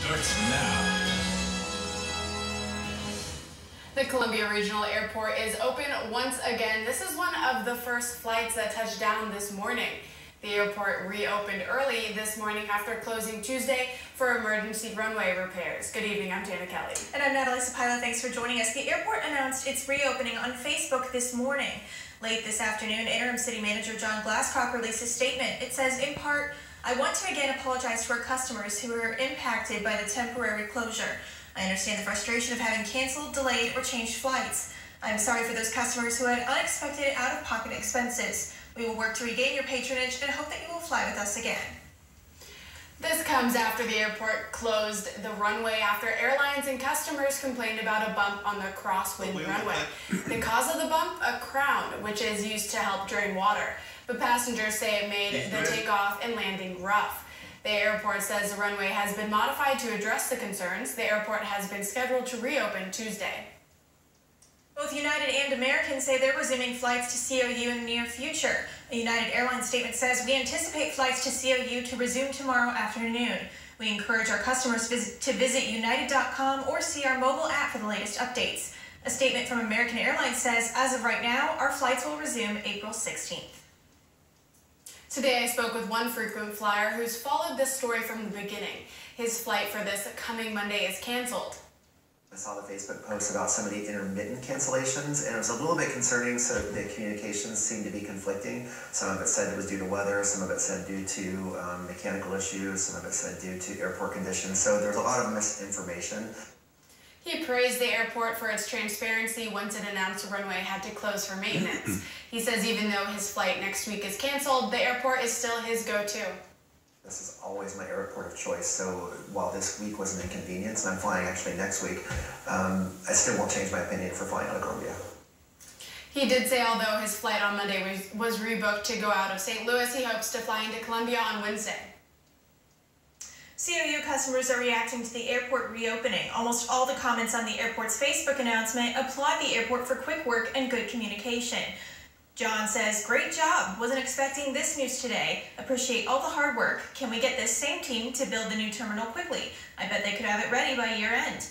starts now. The Columbia Regional Airport is open once again. This is one of the first flights that touched down this morning. The airport reopened early this morning after closing Tuesday for emergency runway repairs. Good evening, I'm Tana Kelly. And I'm Natalie Sapila. Thanks for joining us. The airport announced its reopening on Facebook this morning. Late this afternoon, Interim City Manager John Glasscock released a statement. It says, in part, I want to again apologize to our customers who were impacted by the temporary closure. I understand the frustration of having canceled, delayed, or changed flights. I am sorry for those customers who had unexpected out-of-pocket expenses. We will work to regain your patronage and hope that you will fly with us again. This comes after the airport closed the runway after airlines and customers complained about a bump on the crosswind runway. The cause of the bump, a crown, which is used to help drain water. But passengers say it made the takeoff and landing rough. The airport says the runway has been modified to address the concerns. The airport has been scheduled to reopen Tuesday. Both United and American say they're resuming flights to COU in the near future. A United Airlines statement says we anticipate flights to COU to resume tomorrow afternoon. We encourage our customers to visit united.com or see our mobile app for the latest updates. A statement from American Airlines says, as of right now, our flights will resume April 16th. Today I spoke with one frequent flyer who's followed this story from the beginning. His flight for this coming Monday is canceled. I saw the Facebook post about some of the intermittent cancellations, and it was a little bit concerning. So the communications seemed to be conflicting. Some of it said it was due to weather, some of it said due to um, mechanical issues, some of it said due to airport conditions. So there's a lot of misinformation. He praised the airport for its transparency once it announced the runway had to close for maintenance. he says even though his flight next week is canceled, the airport is still his go-to. This is always my airport of choice. So while this week was an inconvenience, and I'm flying actually next week, um, I still won't change my opinion for flying out of Columbia. He did say although his flight on Monday was, was rebooked to go out of St. Louis, he hopes to fly into Columbia on Wednesday. Customers are reacting to the airport reopening. Almost all the comments on the airport's Facebook announcement applaud the airport for quick work and good communication. John says, great job. Wasn't expecting this news today. Appreciate all the hard work. Can we get this same team to build the new terminal quickly? I bet they could have it ready by year end.